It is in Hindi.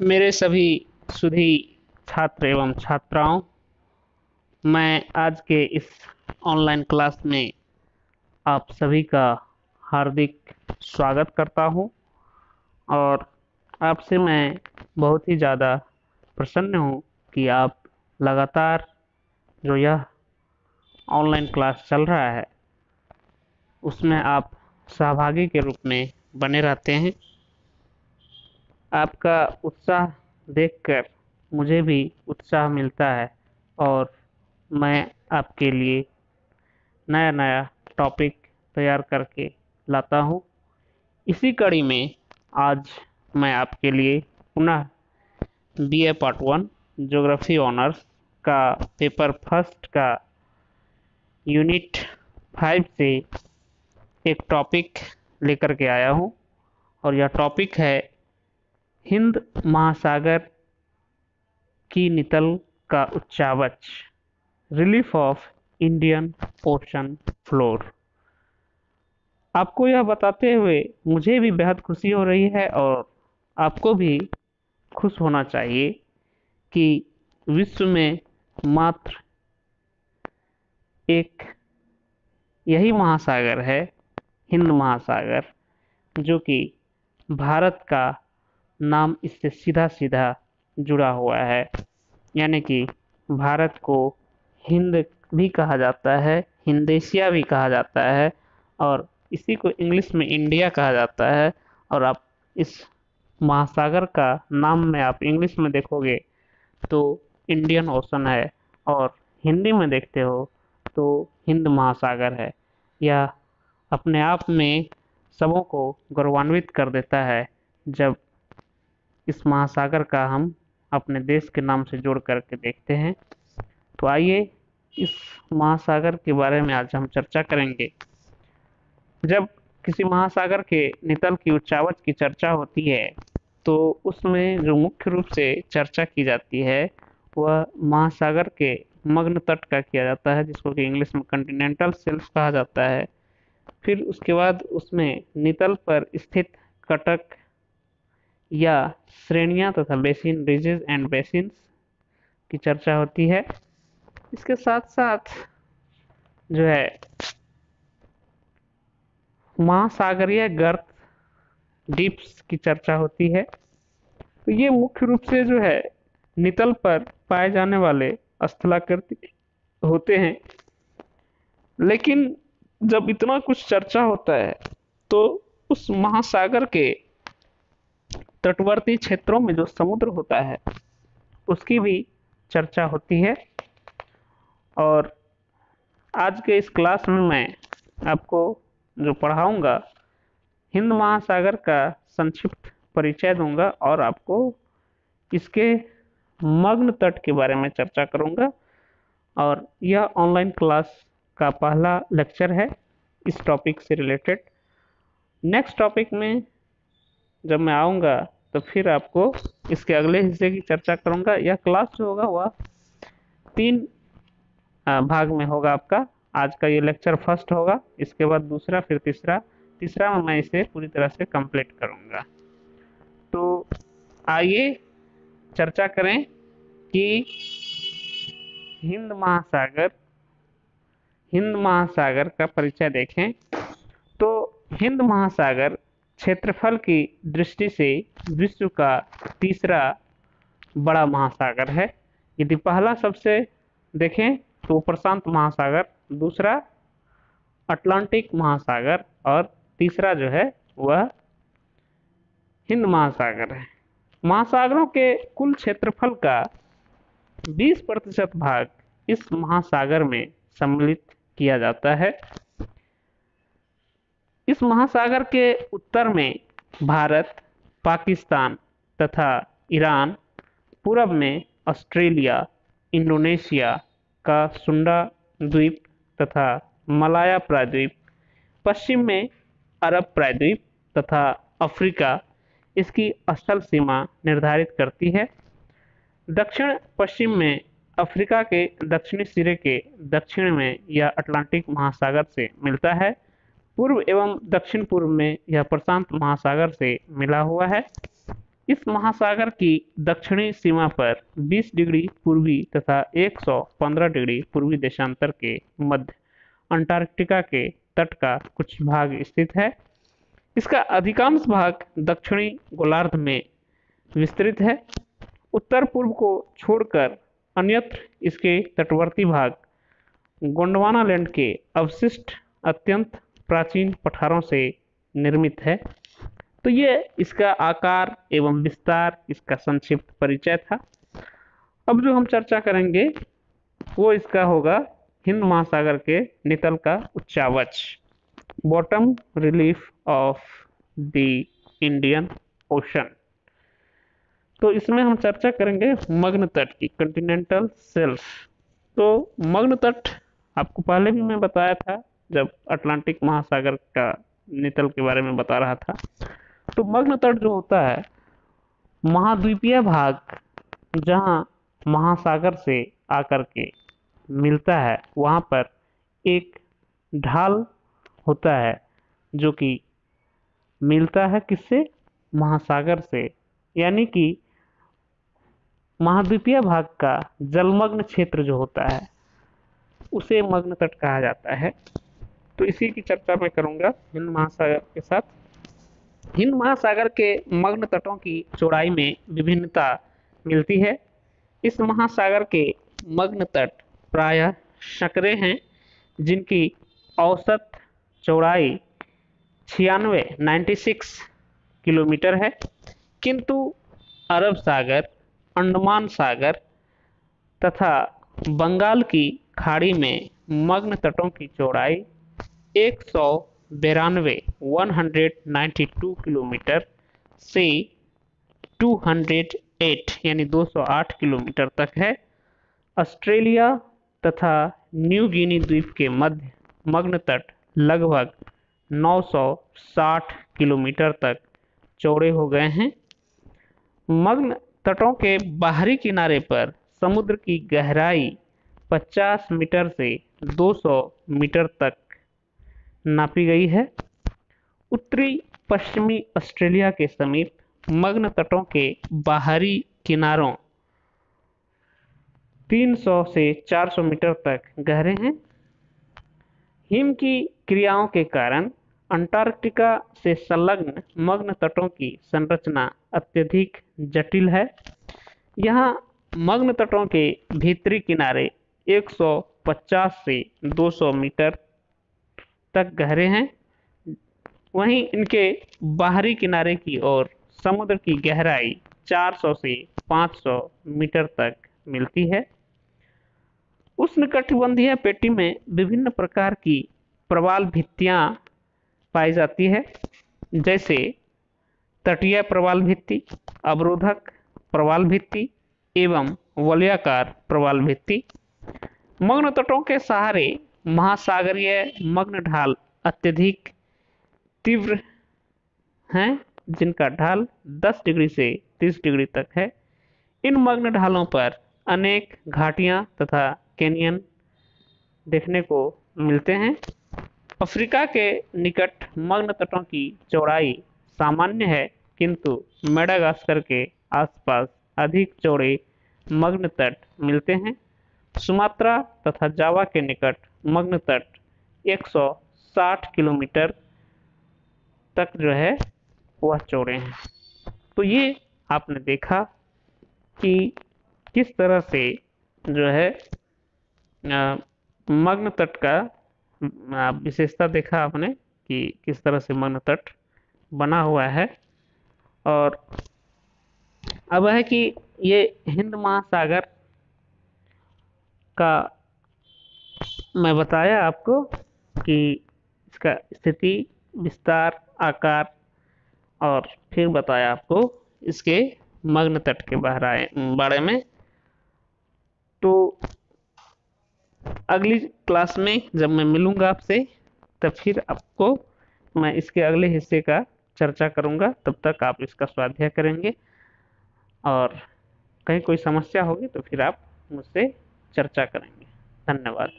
मेरे सभी सुधी छात्र एवं छात्राओं, मैं आज के इस ऑनलाइन क्लास में आप सभी का हार्दिक स्वागत करता हूँ और आपसे मैं बहुत ही ज़्यादा प्रसन्न हूँ कि आप लगातार जो यह ऑनलाइन क्लास चल रहा है, उसमें आप सहभागी के रूप में बने रहते हैं। आपका उत्साह देखकर मुझे भी उत्साह मिलता है और मैं आपके लिए नया नया टॉपिक तैयार करके लाता हूँ। इसी कड़ी में आज मैं आपके लिए पुनः B A part one geography honours का पेपर फ़र्स्ट का यूनिट फाइव से एक टॉपिक लेकर के आया हूँ और यह टॉपिक है हिंद महासागर की नितल का उच्चावच। Relief of Indian ocean floor आपको यह बताते हुए मुझे भी बेहद खुशी हो रही है और आपको भी खुश होना चाहिए कि विश्व में मात्र एक यही महासागर है, हिंद महासागर, जो कि भारत का नाम इससे सीधा सीधा जुड़ा हुआ है। यानी कि भारत को हिंद भी कहा जाता है, हिंदेशिया भी कहा जाता है और इसी को इंग्लिश में इंडिया कहा जाता है। और आप इस महासागर का नाम में आप इंग्लिश में देखोगे तो इंडियन ओशन है और हिंदी में देखते हो तो हिंद महासागर है। यह अपने आप में सबों को गौरवान्वित कर देता है जब इस महासागर का हम अपने देश के नाम से जोड़ करके देखते हैं। तो आइए इस महासागर के बारे में आज हम चर्चा करेंगे। जब किसी महासागर के नितल की उच्चावच की चर्चा होती है तो उसमें जो मुख्य रूप से चर्चा की जाती है, वह महासागर के मग्न तट का किया जाता है, जिसको कि इंग्लिश में कंटिनेंटल सेल्फ कहा जाता है। फिर उसके बाद उसमें नितल पर स्थित कटक या श्रेणियाँ तथा बेसिन, रिजेज एंड बेसिन्स की चर्चा होती है। इसके साथ साथ जो है, महासागरीय गर्त डिप्स की चर्चा होती है। तो ये मुख्य रूप से जो है, नितल पर पाए जाने वाले स्थलाकृति होते हैं। लेकिन जब इतना कुछ चर्चा होता है तो उस महासागर के तटवर्ती क्षेत्रों में जो समुद्र होता है, उसकी भी चर्चा होती है। और आज के इस क्लास में मैं आपको जो पढ़ाऊँगा, हिंद महासागर का संक्षिप्त परिचय दूँगा और आपको इसके मग्न तट के बारे में चर्चा करूँगा। और यह ऑनलाइन क्लास का पहला लेक्चर है इस टॉपिक से रिलेटेड। नेक्स्ट टॉपिक में जब मैं आऊँगा तो फिर आपको इसके अगले हिस्से की चर्चा करूँगा। यह क्लास जो होगा, वह तीन भाग में होगा आपका। आज का ये लेक्चर फ़र्स्ट होगा, इसके बाद दूसरा, फिर तीसरा। तीसरा में मैं इसे पूरी तरह से कंप्लीट करूँगा। तो आइए चर्चा करें कि हिंद महासागर हिंद महासागर का परिचय देखें। तो हिंद महासागर क्षेत्रफल की दृष्टि से विश्व का तीसरा बड़ा महासागर है। यदि पहला सबसे देखें तो प्रशांत महासागर, दूसरा अटलांटिक महासागर और तीसरा जो है वह हिंद महासागर है। महासागरों के कुल क्षेत्रफल का 20 प्रतिशत भाग इस महासागर में सम्मिलित किया जाता है। इस महासागर के उत्तर में भारत, पाकिस्तान तथा ईरान पूर्व में ऑस्ट्रेलिया, इंडोनेशिया का सुंडा द्वीप तथा मलाया प्रायद्वीप पश्चिम में अरब प्रायद्वीप तथा अफ्रीका इसकी स्थल सीमा निर्धारित करती है। दक्षिण पश्चिम में अफ्रीका के दक्षिणी सिरे के दक्षिण में यह अटलांटिक महासागर से मिलता है। पूर्व एवं दक्षिण पूर्व में यह प्रशांत महासागर से मिला हुआ है। इस महासागर की दक्षिणी सीमा पर 20 डिग्री पूर्वी तथा 115 डिग्री पूर्वी देशांतर के मध्य अंटार्कटिका के तट का कुछ भाग स्थित है। इसका अधिकांश भाग दक्षिणी गोलार्ध में विस्तृत है। उत्तर पूर्व को छोड़कर अन्यत्र इसके तटवर्ती भाग गोंडवाना लैंड के अवशिष्ट अत्यंत प्राचीन पठारों से निर्मित है। तो ये इसका आकार एवं विस्तार, इसका संक्षिप्त परिचय था। अब जो हम चर्चा करेंगे, वो इसका होगा हिंद महासागर के नितल का उच्चावच। Bottom relief of the Indian ocean तो इसमें हम चर्चा करेंगे मग्न तट की कंटिनेंटल सेल्फ तो मग्न तट, आपको पहले भी मैं बताया था जब अटलांटिक महासागर का नितल के बारे में बता रहा था तो मग्न तट जो होता है, महाद्वीपीय भाग जहाँ महासागर से आकर के मिलता है, वहाँ पर एक ढाल होता है, जो कि मिलता है किससे? महासागर से। यानी कि महाद्वीपीय भाग का जलमग्न क्षेत्र जो होता है, उसे मग्न तट कहा जाता है। तो इसी की चर्चा मैं करूँगा हिंद महासागर के साथ। हिंद महासागर के मग्न तटों की चौड़ाई में विभिन्नता मिलती है। इस महासागर के मग्न तट प्रायः सकरे हैं, जिनकी औसत चौड़ाई छियानवे, नाइन्टी सिक्स किलोमीटर है। किंतु अरब सागर, अंडमान सागर तथा बंगाल की खाड़ी में मग्न तटों की चौड़ाई एक सौ बिरानवे one hundred ninety two kilometre से टू हंड्रेड एट यानी दो सौ आठ किलोमीटर तक है। ऑस्ट्रेलिया तथा न्यू गिनी द्वीप के मध्य मग्न तट लगभग 960 किलोमीटर तक चौड़े हो गए हैं। मग्न तटों के बाहरी किनारे पर समुद्र की गहराई 50 मीटर से 200 मीटर तक नापी गई है। उत्तरी पश्चिमी ऑस्ट्रेलिया के समीप मग्न तटों के बाहरी किनारों 300 से 400 मीटर तक गहरे हैं। हिम की क्रियाओं के कारण अंटार्कटिका से संलग्न मग्न तटों की संरचना अत्यधिक जटिल है। यहाँ मग्न तटों के भीतरी किनारे 150 से 200 मीटर तक गहरे हैं। वहीं इनके बाहरी किनारे की ओर समुद्र की गहराई 400 से 500 मीटर तक मिलती है। उष्णकटिबंधीय पेटी में विभिन्न प्रकार की प्रवाल भित्तियाँ पाई जाती है, जैसे तटीय प्रवाल भित्ति, अवरोधक प्रवाल भित्ति एवं वलयाकार प्रवाल भित्ति। मग्न तटों के सहारे महासागरीय मग्न ढाल अत्यधिक तीव्र हैं, जिनका ढाल 10 डिग्री से 30 डिग्री तक है। इन मग्न ढालों पर अनेक घाटियाँ तथा कैनियन देखने को मिलते हैं। अफ्रीका के निकट मग्न तटों की चौड़ाई सामान्य है, किंतु मेडागास्कर के आसपास अधिक चौड़े मग्न तट मिलते हैं। सुमात्रा तथा जावा के निकट मग्न तट 160 किलोमीटर तक जो है, वह चौड़े हैं। तो ये आपने देखा कि किस तरह से जो है मग्न तट का विशेषता देखा आपने कि किस तरह से मग्न तट बना हुआ है। और अब है कि ये हिंद महासागर का मैं बताया आपको कि इसका स्थिति, विस्तार, आकार और फिर बताया आपको इसके मग्न तट के बहराए बारे में। तो अगली क्लास में जब मैं मिलूँगा आपसे, तब फिर आपको मैं इसके अगले हिस्से का चर्चा करूँगा। तब तक आप इसका स्वाध्याय करेंगे और कहीं कोई समस्या होगी तो फिर आप मुझसे चर्चा करेंगे। धन्यवाद।